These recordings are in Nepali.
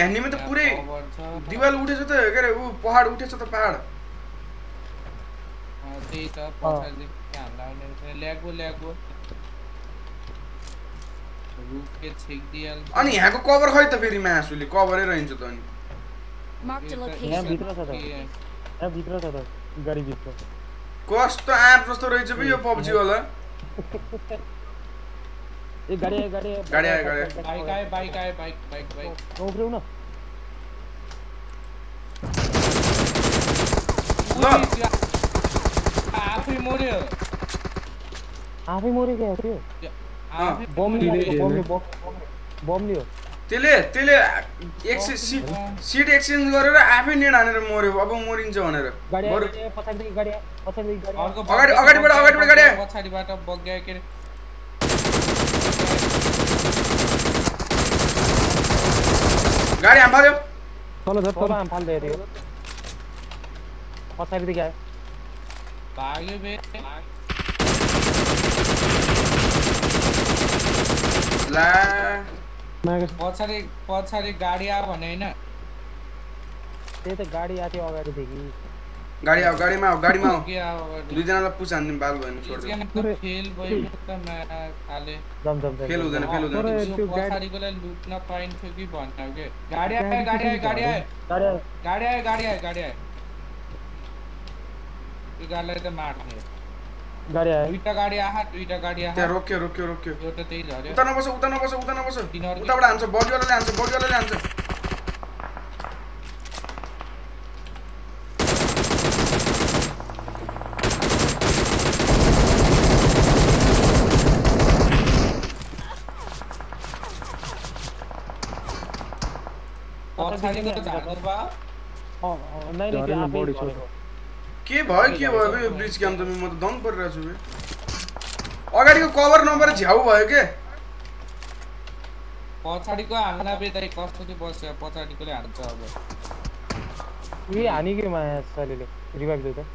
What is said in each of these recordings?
ह्यान्डीमा त पुरै। दिवाल उठेछ त के अरे ऊ पहाड उठेछ त पहाड। त्यही त। अनि यहाँको कभर खै त फेरि मासुले? कभरै रहन्छ त अनि। कस्तो आँप जस्तो रहेछ यो पब्जी वाला। ए गाडी आयो गाडी आयो गाडी आयो, गाडी। बाइक आयो बाइक आयो बाइक बाइक बाइक उफ्रिउ न ल आफै मर्यो आफै मऱ्यो क्या त्यो आफै बम। लियो बम लियो बम बम लियो त्यसले त्यसले एक्सचेन्ज सिट सिट एक्सचेन्ज गरेर आफै नेट हानेर मऱ्यो अब मरिन्छ भनेर अगाडि- अगाडिबाट- अगाडिबाट गाडी। पछाडिबाट बग्यो के अरे गाडी हाम फाल्यो तल छ तल तल आम फाल्दै थियो पछाडिदेखि आयो भाग्यो बे ला। मागेको छ। पछाडि पछाडि गाडी आयो भने होइन। त्यही त गाडी आएको थियो अगाडिदेखि गाडी आऊ गाडीमा आऊ गाडीमा आऊ। दुईजनालाई पुछ हान्दिउँ बाल भएन फेल भयो त म्या- खाले जम जम जम। फेल हुँदैन फेल हुँदैन। गाडीलाई त मार्ने गाडी आयो। दुईटा गाडी आहा दुईटा गाडी त्यहाँ आहा रोक्यो रोक्यो। रोक्यो एउटा त्यही झऱ्यो। उता नबस उता नबस उता नबस तिनीहरू उताबाट हान्छ बगीवालाले हान्छ बगीवालाले हान्छ। के भयो के भयो यो ब्रिज क्याम्प त म त दम परिरहेको छु बे अगाडिको कभर नम्बर झ्याउ भयो के पछाडिको बेताइ कस्तो चाहिँ बस्यो पछाडिकोले हान्छ अब उही हानि कि माया सलीले रिभाइभ देऊ त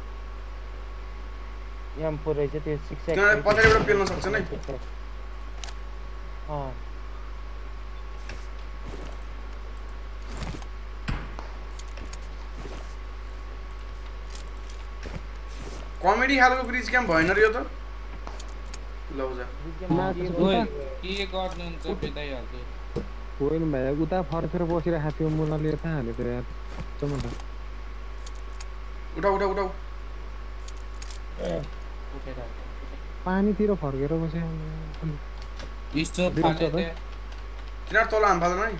एम फोर रहेछ त्यो सिक्स तिनीहरूले पछाडिबाट पेल्न सक्छ नै? अँ कमेडी खालको ब्रिज क्याम्प भएन र यो त। लौ जा। ओइ, के गर्नुहुन्छ बेताइहरूले होइन भाइ उता फर्केर बसिरहेको थियो मुलाले यता हालेको यार। चमन उठाउ उठाउ उठाउ। उठेर पानीतिर फर्केर बस्यो। स्टोभ बिर्छ फाल्यो त। त्यहाँ। तिनीहरू तल हाम फाल्दैन है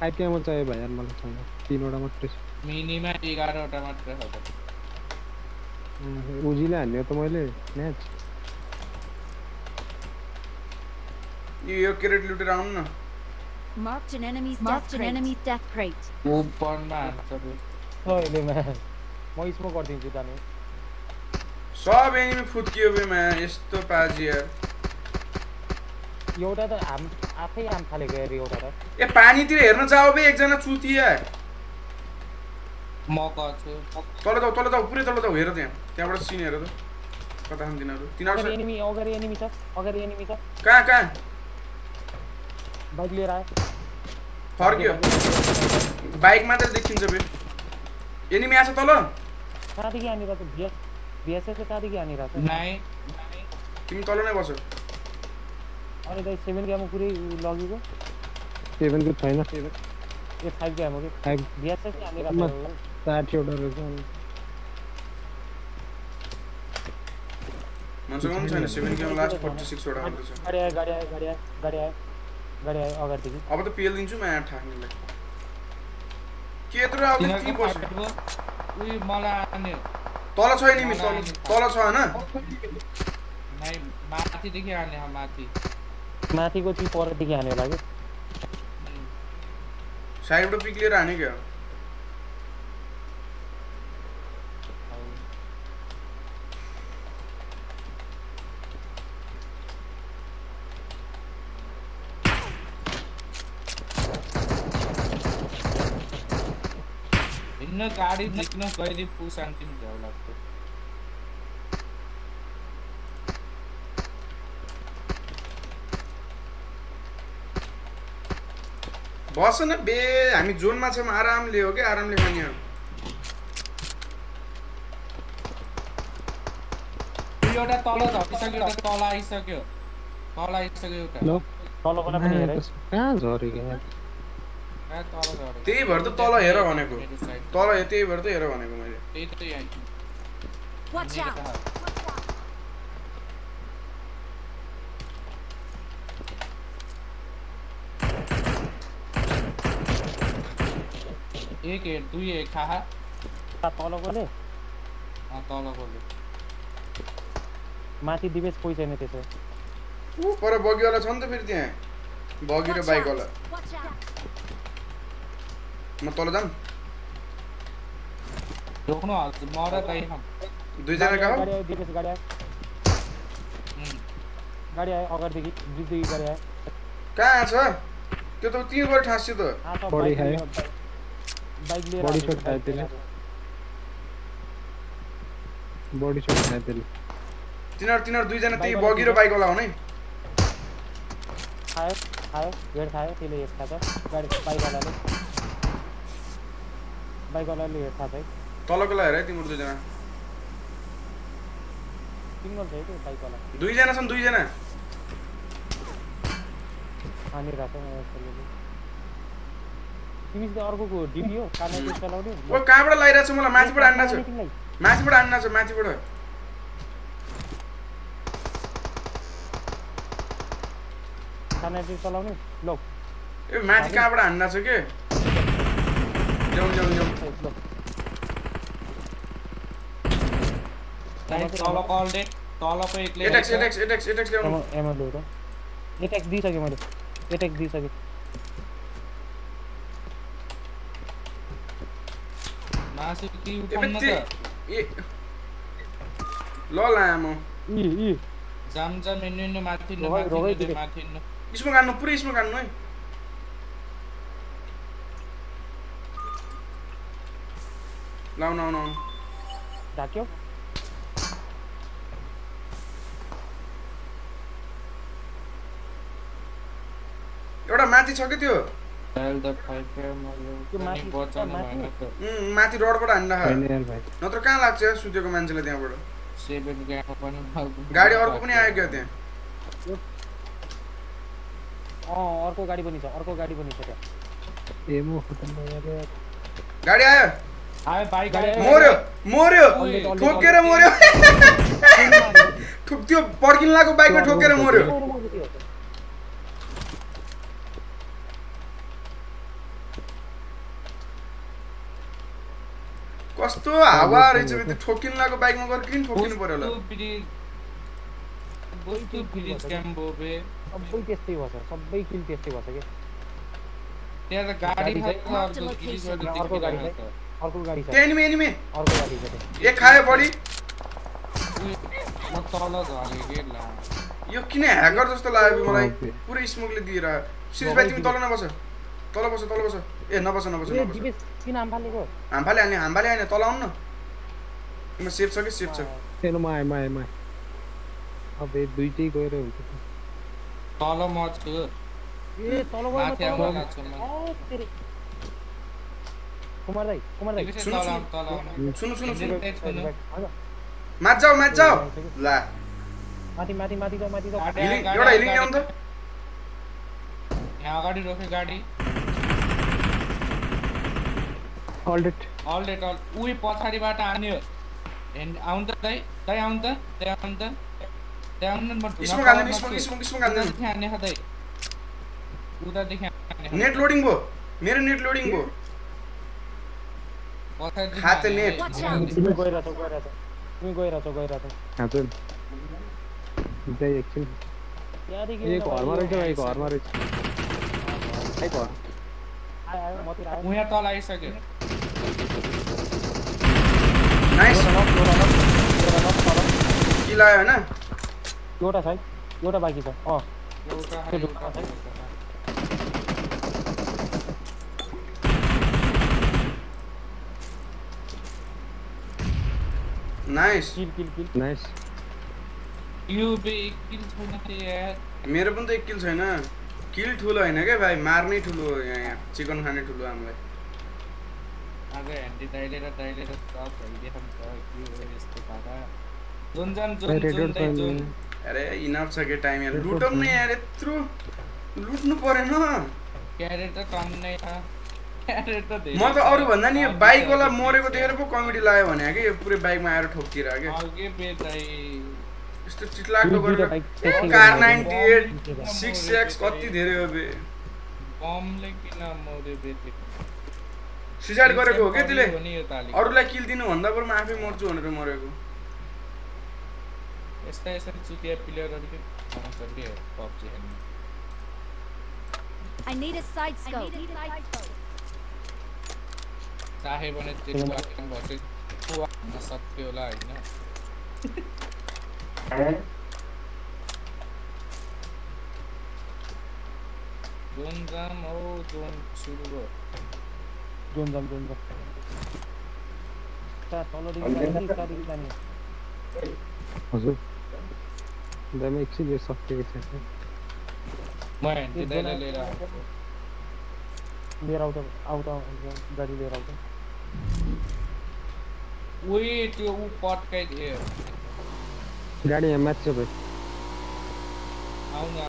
फाइभ क्यामल चाहियो भाइ यार मलाई छैन। तिनवटा मात्रै छ। मिनिमा एघारवटा मात्र छ त अँ, उजीले हान्ने हो त मैले म्याच यो क्रेट लुटेर आउनु न। Marked an enemy's Marked an enemy's death crate. बे। अहिले मा म स्मोक गरिदिन्छु जानु सब एनिमी फुत्कियो बे मा यस्तो पाजी यार एउटा त हाम आफै हाम थालेको यार एउटा त ए पानीतिर हेर्न जाऊ बे एकजना चुतिया म गर्छु तल जाऊ तल जाऊ पुरै तल जाऊ हेर त्यहाँ त्यहाँबाट सिन हेर त कता छन् तिनीहरू तिनीहरू एनिमी अगाडि एनिमी छ अगाडि एनिमी छ कहाँ कहाँ बाइक लिएर आयो फर्क्यो बाइक मात्रै देखिन्छ बे एनिमी आएको छ तल. कहाँदेखि हानिरहेको छ भिएस भिएसएस कहाँदेखि हानिरहेको छ नाइ तिमी तल नै बस अनि त सेभेन ग्यामो पुरै लगेको सेभेनको छैन ए फाइभ ग्यामो कि फाइभ भिएसएस चाहिँ छ साठीवटा रहेछ अनि मान्छे पनि छैन सेभेन गेम लास्ट फोर्टी सिक्सवटा मात्रै छ गाडी आयो गाडी आयो गाडी आयो गाडी आयो गाडी आयो अगाडिदेखि अब त पेलिदिन्छु म यहाँ ठाक्नेलाई के यत्रो अब के तिनीहरूको बस्यो फाइटको उयो मलाई आने। तल छ एनिमी तल तल छ होइन नाइ माथिदेखि हो माथि माथिको चाहिँ परदेखि हान्यो होला कि साइडबाट पिक लिएर हाने क्या हिँड्न गाडी देख्न कहिले पुसान्थ्यो नि झ्याउ लाग्थ्यो बस न बे हामी जोनमा छौँ आरामले हो क्या आरामले खाने हो यो एउटा तल झरिसक्यो एउटा तल आइसक्यो। तल आइसक्यो एउटा। ल तलकोलाई पनि हेर। है कहाँ झरेको यार कहाँ तल झरेको त्यही भएर त तल हेर भनेको। तल हे- त्यही भएर त हेर भनेको मैले त्यही त यहाँ Watch मेरो out! त एक हेड दुई हेड खाहा तलकोले अँ, तलकोले माथि दिवेश कोही छैन त्यसो। ऊ पर बगीवाला छ नि त फेरि त्यहाँ। बगी र बाइकवाला! म तल जाऊँ? रोक्नु हजुर म र दाइ खाऊँ दुईजना गाडी कहाँ आयो दिवेश गाडी आयो। गाडी आयो अगाडिदेखि जिपदेखि गाडी आयो। कहाँ छ? त्यो त तिन गएर ठाँस्यो त। बाइक खायो। लिएर बाइक बडी खायो बाइक लिएर त्यसले। बडी सोट खायो त्यसले तिनीहरू तिनीहरू दुईजना त्यही बाइकवाला बगी र बाइकवाला हुने खायो खायो हेड खायो त्यसले हेड खान्छ गाडी बाइकवालाले बाइकवालाले हेड खान्छ है तलकोलाई हेर है तिम्रो दुईजना सिङ्गल छ है त्यो बाइकवाला दुईजना छन् दुईजना हानिरहेको छ तिमी त अर्को डिपी हो काने चलाउने ओ कहाँबाट लगाइरहेको छ मलाई माथिबाट हान्ना छ माथिबाट हान्ना छ माथिबाट काने चलाउने ल ए माथि कहाँबाट हान्ना छ के ल्याउँ ल दाइ तलको अलडे तलको एक्लै एटेक्स। एटेक्स एटेक्स एटेक्स ल्याउनु एमो एमो ल्याउ त एटेक्स दिइसकेँ मैले एटेक्स दिइसकेँ मासु कि ए उठाउन बित्ति त ए ल लामो इ इ जाम जाम हिँड्नु हिँड्नु माथि हिँड्नु रोgai- माथि रोgai हिँड्नु दिने। माथि हिँड्नु स्मोक हान्नु पुरै स्मोक हान्नु है लाउनु आउनु आउनु ढाक्यो एउटा माथि छ कि त्यो? माथि- रडबाट हान्दा नत्र कहाँ लाग्छ यार सुतेको मान्छेलाई त्यहाँबाट? गाडी अर्को पनि आयो क्या त्यहाँ? अँ अर्को गाडी पनि छ अर्को गाडी पनि छ त्यहाँ। गाडी आयो। मर्यो मर्यो ठोकेर मर्यो ठुक त्यो पड्किन लागेको बाइकमा ठोकेर मर्यो कस्तो हावा रहेछ त्यो ठोकिन लागेको बाइकमा गएर किन ठोकिनु पर्यो होला? सबै त्यस्तै भएछ सबै किल त्यस्तै भएछ कि? त्यहाँ त गाडी अर्को गाडी छ। अर्को गाडी छ। Anime anime. अर्को गाडी छ त्यहाँ। एक खायो बढी। उयो, म तल झरेँ के ला? यो किन ह्याकर जस्तो लाग्यो मलाई। पुरै स्मोकले दिएर। सिरिज भाइ तिमी तल नबस। तल बस तल बस। ए नबस नबस नबस। किन आम फालेको हाम्फाले हाल्ने हाम्फाले हाल्ने तल आउनु न। सेफ छ कि सेफ छ? हेर्नु म आएँ म आएँ म आएँ अब दुइटै गएर हुन्छ तल म छु। ए तल तेरे। कुमार दाई कुमार एकैछिन सुन्नु, सुन्नु। सुन्नु। माथि जाऊ माथि जाऊ। ला। माथि माथि माथि जाऊ माथि जाऊ। एउटा हिलिङ। ल्याउनु त। यहाँ अगाडि रोक्यो गाडी। अलरेड अल डेट अल उही पछाडिबाट आन्यो हेन- आउनु त दाइ। दाइ आउनु त। दाइ आउनु त। दाइ आउनु न म ढुङ्गा स्मोक हाल्दैन कभरमा स्मोक छु। स्मोक स्मोक हाल्दैन उतादेखि हान्ने खा दाइ। उतादेखि हान्ने। खा। नेट लोडिङ भयो। मेरो नेट लोडिङ भयो। पछाडिदेखि खाते हान्ने। नेट। खा। Watch out. तिमी गइरहेछौ गइरहेछौ तिमी गइरहेछौ गइरहेछौ हजुर त्यही एकछिन त्यहाँदेखि ए यता घरमा रहेछ यो- भाइ घरमा रहेछ। ए घर यहाँ तल आइसक्यो। नाइस एउटा। किल होइन? छ है एउटा बाँकी छ। अँ। एउटा त्यो एउटा ढुङ्गा छ। नाइस किल किल किल नाइस यो बे एक किल छैन त्यो यार? मेरो पनि त एक किल छैन। किल ठुलो होइन क्या भाइ मार्नै ठुलो हो यहाँ यहाँ। चिकन खाने ठुलो हामीलाई। अरे इनफ छ कि टाइम यार। लुटौँ न यार यत्रो लुट्नु परेन। म त छ। अरूभन्दा नि यो बाइकवाला मरेको देखेर पो कमेडी लाग्यो भने कि यो पुरै बाइकमा आएर ठोकिएर क्या यस्तो चिटलाग्दो गरेर car ninety eight six X कति धेरै हो बे? बमले किन बेचेको सुसाइड गरेको हो क्या त्यसले? अरूलाई किल दिनुभन्दा बरु म आफै मर्छु भनेर मरेको। यस्ता यस्ता चुतिया के के पब्जी खेल्नु I need a side scope. चाहे भने त्यसको आइटम भर्छ हुन सक्थ्यो होला होइन? जोन जाम हो जोन सुरु भयो जोन जाम जोन जाम ता तलदेखि जाने कि उतादेखि जाने हजुर दामी एकछिन यो सकिएको छ म हेन्टी दाइलाई लिएर आएको लिएर आउँदा आउँदा गाडी लिएर आउँदा उही त्यो ऊ पट्काइदियो गाडी यहाँ माथि छ भाइ आउनु